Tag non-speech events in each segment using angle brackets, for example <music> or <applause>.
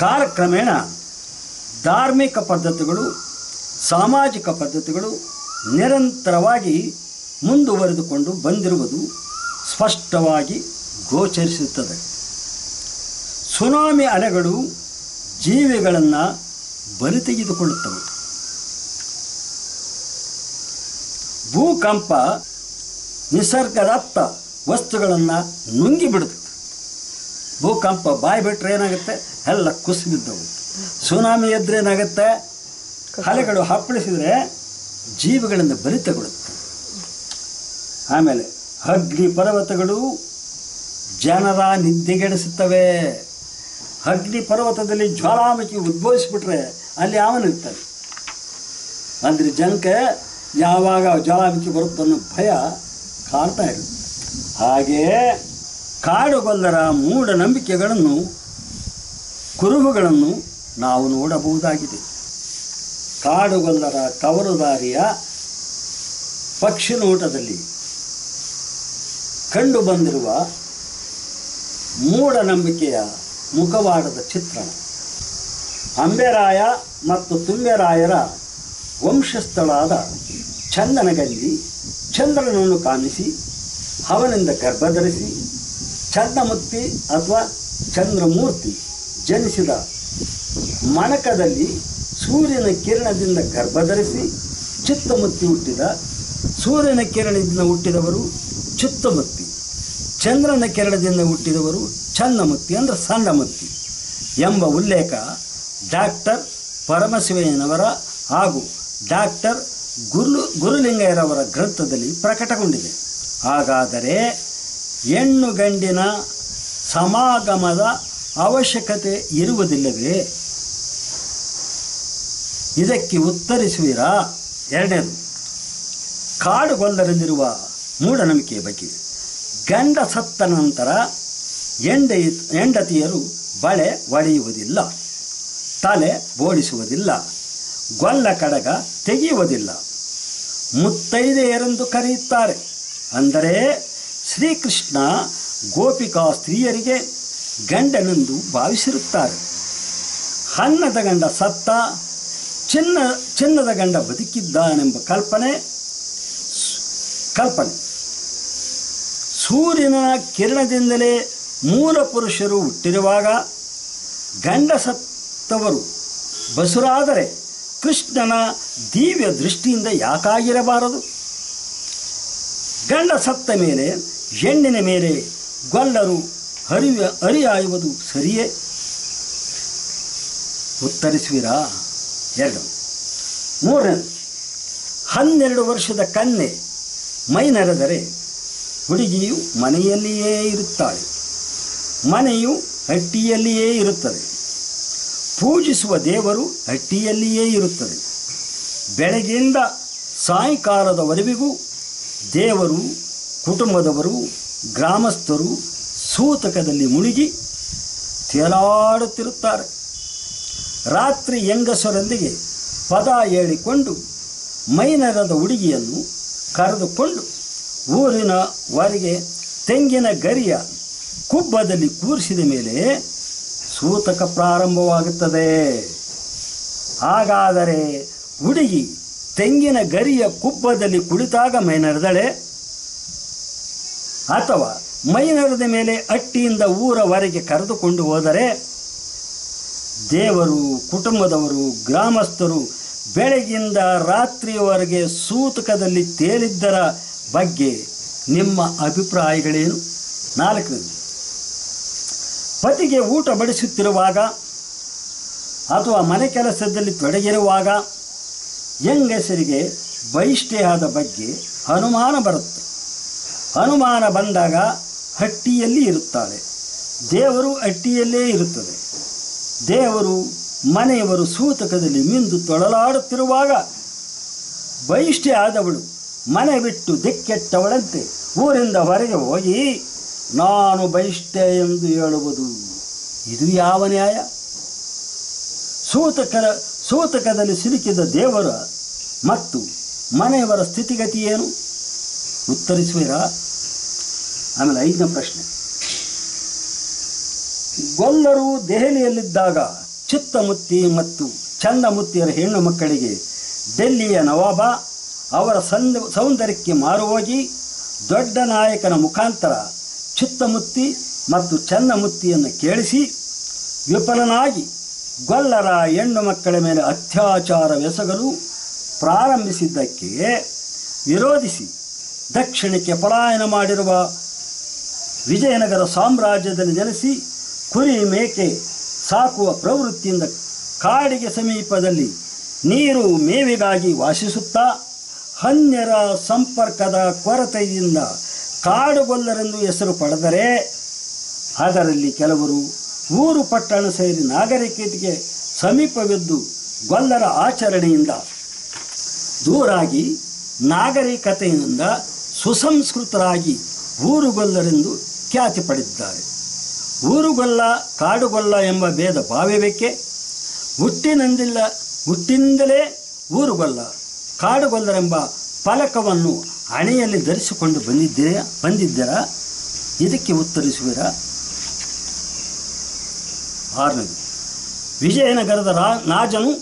ಕಾಲಕ್ರಮೇಣ ಧಾರ್ಮಿಕ ಪದ್ಧತಿಗಳು, ಸಾಮಾಜಿಕ ಪದ್ಧತಿಗಳು ನಿರಂತರವಾಗಿ ಮುಂದುವರೆದುಕೊಂಡು ಬಂದಿರುವುದು ಸ್ಪಷ್ಟವಾಗಿ ಗೋಚರಿಸುತ್ತದೆ. ಸುನಾಮಿ ಅಲೆಗಳು ಜೀವಿಗಳನ್ನು ಬಲಿ ತೆಗೆದುಕೊಳ್ಳುತ್ತವೆ ಭೂಕಂಪ ನಿಸರ್ಗದತ್ತ ವಸ್ತುಗಳನ್ನು ನುಂಗಿಬಿಡುತ್ತೆ ಭೂಕಂಪ ಬಾಯಿ ಬಿಟ್ಟರೆ ಏನಾಗುತ್ತೆ? ಎಲ್ಲ ಕುಸಿದಿದ್ದವು. ಸುನಾಮಿ ಎದ್ರೆ ಏನಾಗುತ್ತೆ? ಅಲೆಗಳು ಹಪ್ಪಳಿಸಿದರೆ ಜೀವಿಗಳಿಂದ ಬಲಿತಗೊಳ್ಳುತ್ತೆ ಆಮೇಲೆ ಅಗ್ನಿ ಪರ್ವತಗಳು ಜನರ ನಿದ್ದೆಗೆಡಿಸುತ್ತವೆ. ಅಗ್ನಿ ಪರ್ವತದಲ್ಲಿ ಜ್ವಾಲಾಮುಖಿ ಉದ್ಭವಿಸಿಬಿಟ್ರೆ ಅಲ್ಲಿ ಅವನಿರ್ತಾನೆ ಅಂದರೆ ಜನಕ್ಕೆ ಯಾವಾಗ ಜ್ವಾಲಾಮುಖಿ ಬರುತ್ತೆ ಅನ್ನೋ ಭಯ ಕಾಡ್ತಾ ಇರುತ್ತೆ. ಹಾಗೆಯೇ ಕಾಡುಗೊಲ್ಲರ ಮೂಢನಂಬಿಕೆಗಳನ್ನು, ಕುರುಹುಗಳನ್ನು ನಾವು ನೋಡಬಹುದಾಗಿದೆ. ಕಾಡುಗೊಲ್ಲರ ತವರುದಾರಿಯ ಪಕ್ಷಿ ನೋಟದಲ್ಲಿ ಕಂಡುಬಂದಿರುವ ಮೂಢನಂಬಿಕೆಯ ಮುಖವಾಡದ ಚಿತ್ರಣ. ಅಂಬೆರಾಯ ಮತ್ತು ತುಂಬೆರಾಯರ ವಂಶಸ್ಥಳಾದ ಚಂದನಗಲ್ಲಿ ಚಂದ್ರನನ್ನು ಕಾಣಿಸಿ, ಅವನಿಂದ ಗರ್ಭಧರಿಸಿ ಚಂದಮುಕ್ತಿ ಅಥವಾ ಚಂದ್ರಮೂರ್ತಿ ಜನಿಸಿದ ಮಣಕದಲ್ಲಿ ಸೂರ್ಯನ ಕಿರಣದಿಂದ ಗರ್ಭಧರಿಸಿ ಚಿತ್ತಮತ್ತಿ ಹುಟ್ಟಿದ ಸೂರ್ಯನ ಕಿರಣದಿಂದ ಹುಟ್ಟಿದವರು ಚಿತ್ತಮತ್ತಿ ಚಂದ್ರನ ಕಿರಣದಿಂದ ಹುಟ್ಟಿದವರು ಚಂದಮುತ್ತಿ ಅಂದರೆ ಸಣ್ಣಮುತ್ತಿ ಎಂಬ ಉಲ್ಲೇಖ ಡಾಕ್ಟರ್ ಪರಮಶಿವಯ್ಯನವರ ಹಾಗೂ ಡಾಕ್ಟರ್ ಗುರು ಗುರುಲಿಂಗಯ್ಯರವರ ಗ್ರಂಥದಲ್ಲಿ ಪ್ರಕಟಗೊಂಡಿದೆ. ಹಾಗಾದರೆ ಹೆಣ್ಣು ಗಂಡಿನ ಸಮಾಗಮದ ಅವಶ್ಯಕತೆ ಇರುವುದಿಲ್ಲವೇ? ಇದಕ್ಕೆ ಉತ್ತರಿಸುವಿರಾ? ಎರಡನೇದು ಕಾಡುಗೊಂದರಲ್ಲಿರುವ ಮೂಢನಂಬಿಕೆಯ ಬಗ್ಗೆ. ಗಂಡ ಸತ್ತ ನಂತರ ಹೆಂಡ ಹೆಂಡತಿಯರು ಬಳೆ ಒಡೆಯುವುದಿಲ್ಲ, ತಲೆ ಬೋಡಿಸುವುದಿಲ್ಲ ಗೊಲ್ಲ ಕಡಗ ತೆಗೆಯುವುದಿಲ್ಲ. ಮುತ್ತೈದೆಯರೆಂದು ಕರೆಯುತ್ತಾರೆ. ಅಂದರೆ ಶ್ರೀಕೃಷ್ಣ ಗೋಪಿಕಾ ಸ್ತ್ರೀಯರಿಗೆ ಗಂಡನೆಂದು ಭಾವಿಸಿರುತ್ತಾರೆ. ಹನ್ನದ ಗಂಡ ಸತ್ತ, ಚಿನ್ನ, ಚಿನ್ನದ ಗಂಡ ಬದುಕಿದ್ದಾನೆಂಬ ಕಲ್ಪನೆ ಕಲ್ಪನೆ. ಸೂರ್ಯನ ಕಿರಣದಿಂದಲೇ ಮೂಲ ಪುರುಷರು ಹುಟ್ಟಿರುವಾಗ ಗಂಡ ಸತ್ತವರು ಬಸುರಾದರೆ ಕೃಷ್ಣನ ದಿವ್ಯ ದೃಷ್ಟಿಯಿಂದ ಯಾಕಾಗಿರಬಾರದು? ಗಂಡ ಸತ್ತ ಮೇಲೆ ಹೆಣ್ಣಿನ ಮೇಲೆ ಗೊಲ್ಲರು ಹರಿವ ಹರಿಯಾಯುವುದು ಸರಿಯೇ? ಉತ್ತರಿಸುವಿರಾ? ಎರಡು. ಮೂರನೇದು ಹನ್ನೆರಡು ವರ್ಷದ ಕನ್ನೆ ಮೈ ಮೈನರೆದರೆ ಹುಡುಗಿಯು ಮನೆಯಲ್ಲಿಯೇ ಇರುತ್ತಾಳೆ. ಮನೆಯು ಹಟ್ಟಿಯಲ್ಲಿಯೇ ಇರುತ್ತದೆ. ಪೂಜಿಸುವ ದೇವರು ಹಟ್ಟಿಯಲ್ಲಿಯೇ ಇರುತ್ತದೆ. ಬೆಳಗ್ಗೆಯಿಂದ ಸಾಯಂಕಾಲದವರೆಗೂ ದೇವರು ಕುಟುಂಬದವರು, ಗ್ರಾಮಸ್ಥರು ಸೂತಕದಲ್ಲಿ ಮುಳುಗಿ ತೇಲಾಡುತ್ತಿರುತ್ತಾರೆ. ರಾತ್ರಿ ಹೆಂಗಸರೊಂದಿಗೆ ಪದ ಹೇಳಿಕೊಂಡು ಮೈನರದ ಹುಡುಗಿಯನ್ನು ಕರೆದುಕೊಂಡು ಊರಿನ ಹೊರಗೆ ತೆಂಗಿನ ಗರಿಯ ಕುಬ್ಬದಲ್ಲಿ ಕೂರಿಸಿದ ಮೇಲೆ ಸೂತಕ ಪ್ರಾರಂಭವಾಗುತ್ತದೆ. ಹಾಗಾದರೆ ಹುಡುಗಿ ತೆಂಗಿನ ಗರಿಯ ಕುಬ್ಬದಲ್ಲಿ ಕುಳಿತಾಗ ಮೈನರದಳೆ ಅಥವಾ ಮೈನರದ ಮೇಲೆ ಅಟ್ಟಿಯಿಂದ ಊರವರೆಗೆ ಕರೆದುಕೊಂಡು ಹೋದರೆ ದೇವರು, ಕುಟುಂಬದವರು, ಗ್ರಾಮಸ್ಥರು ಬೆಳಗಿಂದ ರಾತ್ರಿಯವರೆಗೆ ಸೂತಕದಲ್ಲಿ ತೇಲಿದ್ದರ ಬಗ್ಗೆ ನಿಮ್ಮ ಅಭಿಪ್ರಾಯಗಳೇನು? ನಾಲ್ಕನೇದು, ಪತಿಗೆ ಊಟ ಬಡಿಸುತ್ತಿರುವಾಗ ಅಥವಾ ಮನೆ ಕೆಲಸದಲ್ಲಿ ತೊಡಗಿರುವಾಗ ಹೆಂಗಸರಿಗೆ ಬಹಿಷ್ಠೆಯಾದ ಬಗ್ಗೆ ಅನುಮಾನ ಬರುತ್ತೆ? ಅನುಮಾನ ಬಂದಾಗ ಹಟ್ಟಿಯಲ್ಲಿ ಇರುತ್ತಾಳೆ. ದೇವರು ಹಟ್ಟಿಯಲ್ಲೇ ಇರುತ್ತದೆ. ದೇವರು ಮನೆಯವರು ಸೂತಕದಲ್ಲಿ ಮಿಂದು ತೊಳಲಾಡುತ್ತಿರುವಾಗ ಬಹಿಷ್ಠೆ ಆದವಳು ಮನೆ ಬಿಟ್ಟು ದಿಕ್ಕೆಟ್ಟವಳಂತೆ ಊರಿಂದ ಹೊರಗೆ ಹೋಗಿ, ನಾನು ಬಹಿಷ್ಠೆ ಎಂದು ಹೇಳುವುದು ಇದು ಯಾವ ನ್ಯಾಯ? ಸೂತಕರ, ಸೂತಕದಲ್ಲಿ ಸಿಲುಕಿದ ದೇವರ ಮತ್ತು ಮನೆಯವರ ಸ್ಥಿತಿಗತಿ ಏನು? ಉತ್ತರಿಸುವಿರಾ? ಆಮೇಲೆ ಐದನೇ ಪ್ರಶ್ನೆ. ಗೊಲ್ಲರು ದೆಹಲಿಯಲ್ಲಿದ್ದಾಗ ಚಿತ್ತಮುತ್ತಿ ಮತ್ತು ಚಂದಮುತ್ತಿಯರ ಹೆಣ್ಣು ಮಕ್ಕಳಿಗೆ ಡೆಲ್ಲಿಯ ನವಾಬ ಅವರ ಸಂದ, ಸೌಂದರ್ಯಕ್ಕೆ ಮಾರುಹೋಗಿ ದೊಡ್ಡ ನಾಯಕನ ಮುಖಾಂತರ ಚಿತ್ತಮುತ್ತಿ ಮತ್ತು ಚಂದಮುತ್ತಿಯನ್ನು ಕೇಳಿಸಿ ವಿಫಲನಾಗಿ ಗೊಲ್ಲರ ಹೆಣ್ಣು ಮಕ್ಕಳ ಮೇಲೆ ಅತ್ಯಾಚಾರವೆಸಗಲು ಪ್ರಾರಂಭಿಸಿದ್ದಕ್ಕೆ ವಿರೋಧಿಸಿ ದಕ್ಷಿಣಕ್ಕೆ ಪಲಾಯನ ಮಾಡಿರುವ ವಿಜಯನಗರ ಸಾಮ್ರಾಜ್ಯದಲ್ಲಿ ನೆಲೆಸಿ ಕುರಿ ಮೇಕೆ ಸಾಕುವ ಪ್ರವೃತ್ತಿಯಿಂದ ಕಾಡಿಗೆ ಸಮೀಪದಲ್ಲಿ ನೀರು ಮೇವಿಗಾಗಿ ವಾಸಿಸುತ್ತಾ ಹನ್ಯರ ಸಂಪರ್ಕದ ಕೊರತೆಯಿಂದ ಕಾಡುಗೊಲ್ಲರೆಂದು ಹೆಸರು ಪಡೆದರೆ ಅದರಲ್ಲಿ ಕೆಲವರು ಊರು ಪಟ್ಟಣ ಸೇರಿ ನಾಗರಿಕತೆಗೆ ಸಮೀಪವಿದ್ದು ಗೊಲ್ಲರ ಆಚರಣೆಯಿಂದ ದೂರಾಗಿ ನಾಗರಿಕತೆಯಿಂದ ಸುಸಂಸ್ಕೃತರಾಗಿ ಊರುಗೊಲ್ಲರೆಂದು ಖ್ಯಾತಿ ಪಡೆದಿದ್ದಾರೆ. ಊರುಗೊಲ್ಲ, ಕಾಡುಗೊಲ್ಲ ಎಂಬ ಭೇದ ಭಾವವೇಕೆ? ಹುಟ್ಟಿನಂದಿಲ್ಲ, ಹುಟ್ಟಿನಿಂದಲೇ ಊರುಗೊಲ್ಲ, ಕಾಡುಗೊಲ್ಲರೆಂಬ ಫಲಕವನ್ನು ಹಣೆಯಲ್ಲಿ ಧರಿಸಿಕೊಂಡು ಬಂದಿದ್ದೀರ, ಬಂದಿದ್ದೀರಾ? ಇದಕ್ಕೆ ಉತ್ತರಿಸುವಿರಾ? ಆರನೇದು ವಿಜಯನಗರದ ರಾ, ನಾಜನು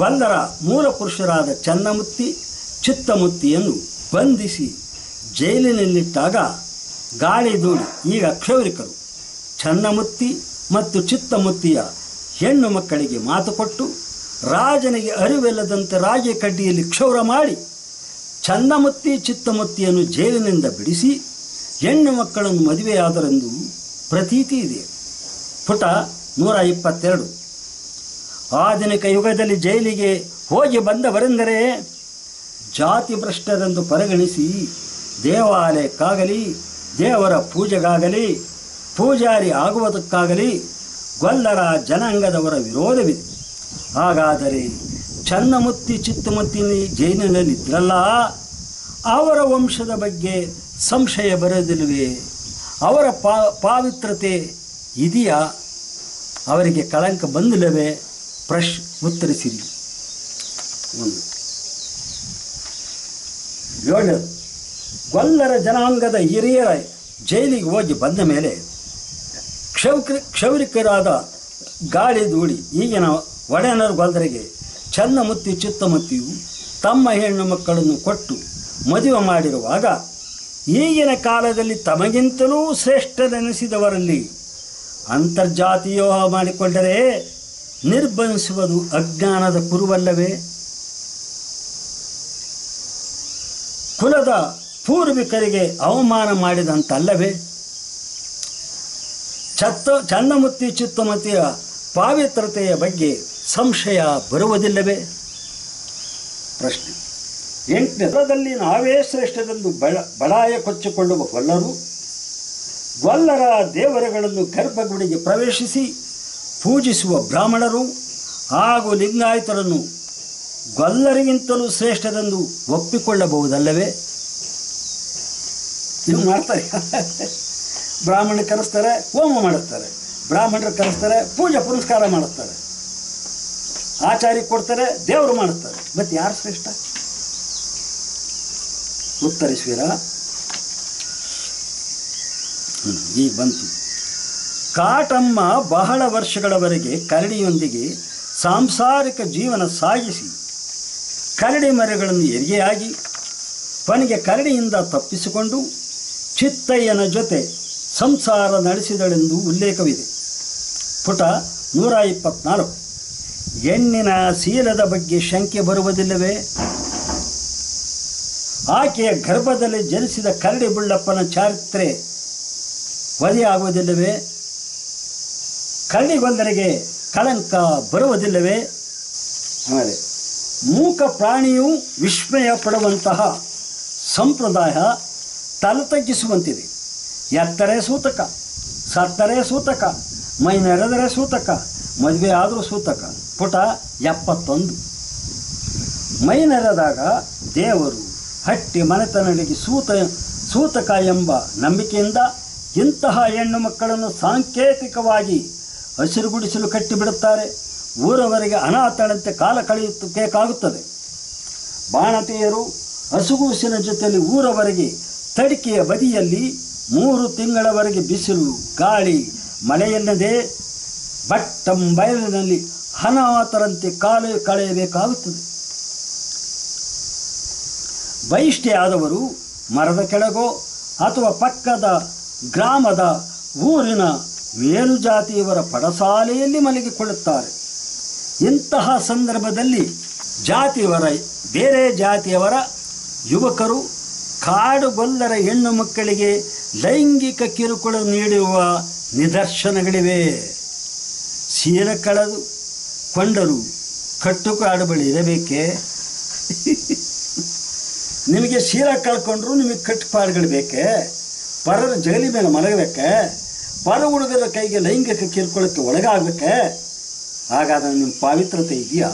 ಗೊಲ್ಲರ ಮೂಲ ಪುರುಷರಾದ ಚನ್ನಮುತ್ತಿ ಚಿತ್ತಮುತ್ತಿಯನ್ನು ಬಂಧಿಸಿ ಜೈಲಿನಲ್ಲಿಟ್ಟಾಗ ಗಾಳಿ ದೂಡಿ ಈಗ ಕ್ಷೌರಿಕರು. ಚನ್ನಮುತ್ತಿ ಮತ್ತು ಚಿತ್ತಮುತ್ತಿಯ ಹೆಣ್ಣು ಮಕ್ಕಳಿಗೆ ಮಾತು ಕೊಟ್ಟು ರಾಜನಿಗೆ ಅರಿವಿಲ್ಲದಂತೆ ರಾಗಿ ಕಡ್ಡಿಯಲ್ಲಿ ಕ್ಷೌರ ಮಾಡಿ ಚನ್ನಮುತ್ತಿ ಚಿತ್ತಮುತ್ತಿಯನ್ನು ಜೈಲಿನಿಂದ ಬಿಡಿಸಿ ಹೆಣ್ಣು ಮಕ್ಕಳನ್ನು ಮದುವೆಯಾದರೆಂದು ಪ್ರತೀತಿ ಇದೆ. ಪುಟ ನೂರ ಇಪ್ಪತ್ತೆರಡು. ಆಧುನಿಕ ಯುಗದಲ್ಲಿ ಜೈಲಿಗೆ ಹೋಗಿ ಬಂದವರೆಂದರೆ ಜಾತಿ ಭ್ರಷ್ಟರೆಂದು ಪರಿಗಣಿಸಿ ದೇವಾಲಯಕ್ಕಾಗಲಿ, ದೇವರ ಪೂಜೆಗಾಗಲಿ, ಪೂಜಾರಿ ಆಗುವುದಕ್ಕಾಗಲಿ ಗೊಲ್ಲರ ಜನಾಂಗದವರ ವಿರೋಧವಿದೆ. ಹಾಗಾದರೆ ಚನ್ನಮುತ್ತಿ ಚಿತ್ತಮುತ್ತಿ ಜೈನಲ್ಲಿದ್ದರಲ್ಲ ಅವರ ವಂಶದ ಬಗ್ಗೆ ಸಂಶಯ ಬರೋದಿಲ್ವೇ ಅವರ ಪಾ ಪಾವಿತ್ರತೆ ಇದೆಯಾ? ಅವರಿಗೆ ಕಳಂಕ ಬಂದಿಲ್ಲವೇ? ಪ್ರಶ್ ಉತ್ತರಿಸಿರಿ ಒಂದು. ಏಳನೇದು ಗೊಲ್ಲರ ಜನಾಂಗದ ಹಿರಿಯರ ಜೈಲಿಗೆ ಹೋಗಿ ಬಂದ ಮೇಲೆ ಕ್ಷೌಕ್ರಿ, ಕ್ಷೌರಿಕರಾದ ಗಾಳಿ ಧೂಳಿ, ಈಗಿನ ಒಡೆಯನರು ಗೊಲ್ಲರಿಗೆ ಚನ್ನಮುತ್ತಿ ಚಿತ್ತಮುತ್ತಿಯು ತಮ್ಮ ಹೆಣ್ಣು ಮಕ್ಕಳನ್ನು ಕೊಟ್ಟು ಮದುವೆ ಮಾಡಿರುವಾಗ ಈಗಿನ ಕಾಲದಲ್ಲಿ ತಮಗಿಂತಲೂ ಶ್ರೇಷ್ಠರೆನಿಸಿದವರಲ್ಲಿ ಅಂತರ್ಜಾತೀಯ ಮಾಡಿಕೊಂಡರೆ ನಿರ್ಬಂಧಿಸುವುದು ಅಜ್ಞಾನದ ಕುರುವಲ್ಲವೇ? ಕುಲದ ಪೂರ್ವಿಕರಿಗೆ ಅವಮಾನ ಮಾಡಿದಂತಲ್ಲವೇ? ಚತ್ತ ಚನ್ನಮುತ್ತಿ ಚಿತ್ತಮತಿಯ ಪಾವಿತ್ರತೆಯ ಬಗ್ಗೆ ಸಂಶಯ ಬರುವುದಿಲ್ಲವೇ? ಪ್ರಶ್ನೆ. ಎಂಟನೇ ಕುಲದಲ್ಲಿ ನಾವೇ ಶ್ರೇಷ್ಠರೆಂದು ಬಳ, ಬಡಾಯ ಕೊಚ್ಚಿಕೊಳ್ಳುವ ಹೊಲ್ಲರು ಗೊಲ್ಲರ ದೇವರುಗಳನ್ನು ಗರ್ಭಗುಡಿಗೆ ಪ್ರವೇಶಿಸಿ ಪೂಜಿಸುವ ಬ್ರಾಹ್ಮಣರು ಹಾಗೂ ಲಿಂಗಾಯತರನ್ನು ಗೊಲ್ಲರಿಗಿಂತಲೂ ಶ್ರೇಷ್ಠದೆಂದು ಒಪ್ಪಿಕೊಳ್ಳಬಹುದಲ್ಲವೇ? ಇದು ಮಾಡ್ತಾರೆ. ಬ್ರಾಹ್ಮಣ ಕರೆಸ್ತಾರೆ, ಹೋಮ ಮಾಡುತ್ತಾರೆ. ಬ್ರಾಹ್ಮಣರು ಕರೆಸ್ತಾರೆ, ಪೂಜೆ ಪುರಸ್ಕಾರ ಮಾಡುತ್ತಾರೆ. ಆಚಾರ್ಯ ಕೊಡ್ತಾರೆ, ದೇವರು ಮಾಡುತ್ತಾರೆ. ಮತ್ತೆ ಯಾರು ಶ್ರೇಷ್ಠ? ಉತ್ತರಿಸುವೀರ ಈಗ ಬಂತು. ಕಾಟಮ್ಮ ಬಹಳ ವರ್ಷಗಳವರೆಗೆ ಕರಡಿಯೊಂದಿಗೆ ಸಾಂಸಾರಿಕ ಜೀವನ ಸಾಗಿಸಿ ಕರಡಿ ಮರಗಳನ್ನು ಎರಿಗೆಯಾಗಿ ಕೊನೆಗೆ ಕರಡಿಯಿಂದ ತಪ್ಪಿಸಿಕೊಂಡು ಚಿತ್ತಯ್ಯನ ಜೊತೆ ಸಂಸಾರ ನಡೆಸಿದಳೆಂದು ಉಲ್ಲೇಖವಿದೆ. ಪುಟ ನೂರ ಇಪ್ಪತ್ನಾಲ್ಕು ಹೆಣ್ಣಿನ ಶೀಲದ ಬಗ್ಗೆ ಶಂಕೆ ಬರುವುದಿಲ್ಲವೇ? ಆಕೆಯ ಗರ್ಭದಲ್ಲಿ ಜನಿಸಿದ ಕರಡಿ ಬುಳ್ಳಪ್ಪನ ಚಾರಿತ್ರೆ ವಧೆಯಾಗುವುದಿಲ್ಲವೇ ಕರಡಿಗೊಂದರಿಗೆ ಕಳಂಕ ಬರುವುದಿಲ್ಲವೇ? ಆಮೇಲೆ ಮೂಕ ಪ್ರಾಣಿಯು ವಿಸ್ಮಯ ಪಡುವಂತಹ ಸಂಪ್ರದಾಯ ತಲೆತಗ್ಗಿಸುವಂತಿದೆ. ಎತ್ತರೆ ಸೂತಕ, ಸತ್ತರೆ ಸೂತಕ ಮೈ ನೆರೆದರೆ ಸೂತಕ, ಮದುವೆ ಆದರೂ ಸೂತಕ. ಪುಟ ಎಪ್ಪತ್ತೊಂದು. ಮೈ ನೆರೆದಾಗ ದೇವರು ಹಟ್ಟಿ ಮನೆತನಗಳಿಗೆ ಸೂತ, ಸೂತಕ ಎಂಬ ನಂಬಿಕೆಯಿಂದ ಇಂತಹ ಹೆಣ್ಣು ಮಕ್ಕಳನ್ನು ಸಾಂಕೇತಿಕವಾಗಿ ಹಸಿರುಗುಡಿಸಲು ಕಟ್ಟಿಬಿಡುತ್ತಾರೆ. ಊರವರೆಗೆ ಅನಾಥಳಂತೆ ಕಾಲ ಕಳೆಯುತ್ತಬೇಕಾಗುತ್ತದೆ ಬಾಣತಿಯರು ಹಸುಗೂಸಿನ ಜೊತೆಯಲ್ಲಿ ಊರವರೆಗೆ ತಡಿಕೆಯ ಬದಿಯಲ್ಲಿ ಮೂರು ತಿಂಗಳವರೆಗೆ ಬಿಸಿಲು, ಗಾಳಿ, ಮಳೆಯಲ್ಲದೆ ಬಟ್ಟಂ ಬಯಲಿನಲ್ಲಿ ಅನಾಥರಂತೆ ಕಾಲ ಕಳೆಯಬೇಕಾಗುತ್ತದೆ. ಬಹಿಷ್ಠೆ ಆದವರು ಮರದ ಕೆಳಗೋ ಅಥವಾ ಪಕ್ಕದ ಗ್ರಾಮದ ಊರಿನ ಮೇಲುಜಾತಿಯವರ ಪಡಸಾಲೆಯಲ್ಲಿ ಮಲಗಿಕೊಳ್ಳುತ್ತಾರೆ. ಇಂತಹ ಸಂದರ್ಭದಲ್ಲಿ ಜಾತಿಯವರ, ಬೇರೆ ಜಾತಿಯವರ ಯುವಕರು ಕಾಡುಗೊಲ್ಲರ ಹೆಣ್ಣು ಮಕ್ಕಳಿಗೆ ಲೈಂಗಿಕ ಕಿರುಕುಳ ನೀಡುವ ನಿದರ್ಶನಗಳಿವೆ. ಸೀರೆ ಕಳೆದು ಕೊಂಡರು ಕಟ್ಟುಕಾಡು ಬಳಿ ಇರಬೇಕೆ? <laughs> ನಿಮಗೆ ಸೀರೆ ಕಳ್ಕೊಂಡ್ರು ನಿಮಗೆ ಕಟ್ಟುಪಾಡುಗಳು ಬೇಕೆ? ಪರರ ಜಗಲಿ ಮೇಲೆ ಮಲಗಬೇಕೆ? ಪರ ಹುಡುಗರ ಕೈಗೆ ಲೈಂಗಿಕ ಕಿರುಕುಳಕ್ಕೆ ಒಳಗಾಗಬೇಕೆ? ಹಾಗಾದ್ರೆ ನಿಮ್ಮ ಪಾವಿತ್ರತೆ ಇದೆಯಾ?